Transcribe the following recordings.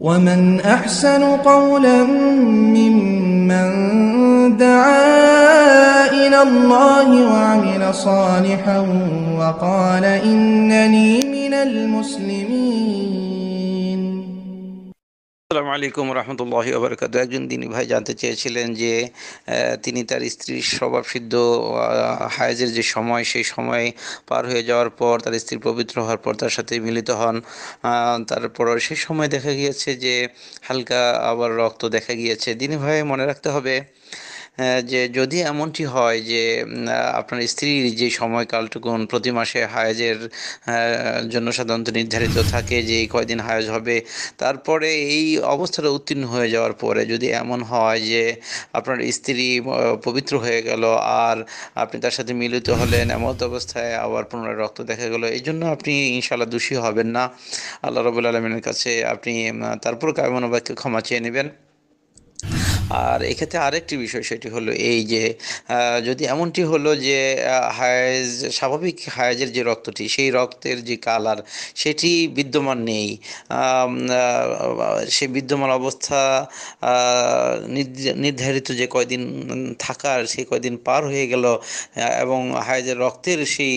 ومن أحسن قولا ممن دعا إلى الله وعمل صالحا وقال إنني من المسلمين. আলাইকুম রহমতুল্লাহ আবরকাত একজন দিনী ভাই জানতে চেয়েছিলেন যে তিনি তার স্ত্রীর স্বভাবসিদ্ধ হায়াজের যে সময়, সেই সময় পার হয়ে যাওয়ার পর, তার স্ত্রী পবিত্র হওয়ার পর তার সাথে মিলিত হন। তারপর সেই সময় দেখা গিয়েছে যে, হালকা আবার রক্ত দেখা গিয়েছে। দিনী ভাই মনে রাখতে হবে যে যদি এমনটি হয় যে আপনার স্ত্রীর যে সময়কালটুকুন প্রতি মাসে হায়াজের জন্য সাধারণত নির্ধারিত থাকে যে কয়দিন হায়াজ হবে, তারপরে এই অবস্থাটা উত্তীর্ণ হয়ে যাওয়ার পরে যদি এমন হয় যে আপনার স্ত্রী পবিত্র হয়ে গেল আর আপনি তার সাথে মিলিত হলেন এমন অবস্থায় আবার পুনরায় রক্ত দেখা গেল, এই জন্য আপনি ইনশাল্লাহ দোষী হবেন না। আল্লাহ রবুল আলমিনের কাছে আপনি তারপর কায়মনোবাক্যে ক্ষমা চেয়ে নেবেন। আর এক্ষেত্রে আরেকটি বিষয় সেটি হলো এই যে যদি এমনটি হলো যে হায়েজ, স্বাভাবিক হায়েজের যে রক্তটি, সেই রক্তের যে কালার, সেটি বিদ্যমান নেই। সে বিদ্যমান অবস্থা নির্ধারিত যে কয়দিন থাকার সেই কয়দিন পার হয়ে গেল এবং হায়েজের রক্তের সেই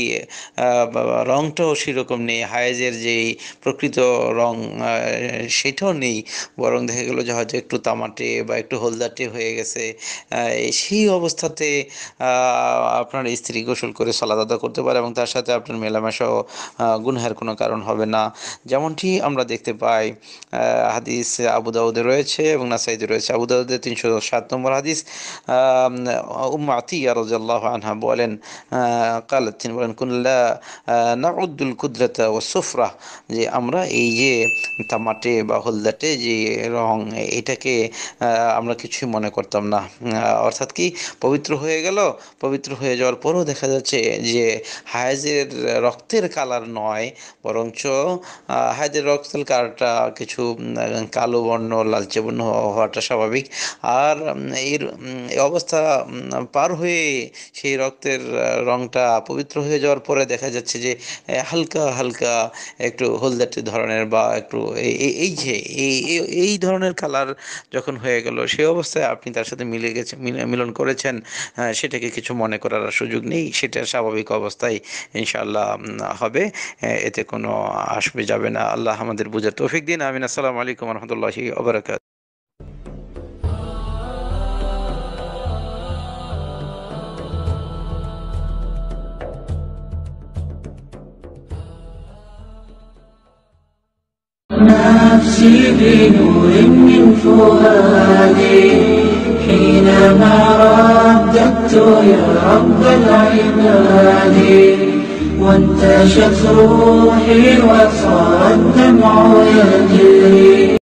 রংটাও সেরকম নেই, হায়েজের যেই প্রকৃত রং সেটাও নেই। বরং দেখা গেল যে হয়তো একটু তামাটে বা একটু হলদাটে হয়ে গেছে সেই অবস্থাতে আপনার স্ত্রী গোসল করে সালাদ আদা করতে পারে এবং তার সাথে আপনার মেলামেশাও গুনহের কোনো কারণ হবে না। যেমনটি আমরা দেখতে পাই হাদিস আবু দাউদে রয়েছে এবং নাসাইদে রয়েছে। আবু দাউদে তিনশো সাত নম্বর হাদিস উম্মা আতিয়া আনহা বলেন কালাত, তিনি বলেন, কুল্লা নাউদ্দুল কুদরতা ও সুফরা। যে আমরা এই যে তামাটে বা হলদাটে যে রং, এটাকে আমরা আমরা কিছুই মনে করতাম না। অর্থাৎ কি পবিত্র হয়ে গেল? পবিত্র হয়ে যাওয়ার পরও দেখা যাচ্ছে যে হায়েজের রক্তের কালার নয়, বরঞ্চ হায়েজের রক্তের কালারটা কিছু কালো বর্ণ, লালচে বর্ণ হওয়াটা স্বাভাবিক। আর এর অবস্থা পার হয়ে সেই রক্তের রংটা পবিত্র হয়ে যাওয়ার পরে দেখা যাচ্ছে যে হালকা হালকা একটু হলদাটে ধরনের বা একটু এই- যে এই এই- ধরনের কালার যখন হয়ে গেল সেই অবস্থায় আপনি তার সাথে মিলে গেছে, মিল- মিলন করেছেন সেটাকে কিছু মনে করার সুযোগ নেই, সেটা স্বাভাবিক অবস্থায় ইনশাআল্লাহ হবে এতে কোনো আসবে, যাবে না। আল্লাহ আমাদের বুঝার তৌফিক দিন। আমিন। আসসালামু আলাইকুম রহমতুল্লাহি ওবরাকাত نفسي بنور من فؤادي حينما رددت يا رب العباد. وانتشت روحي وصار الدمع يجري.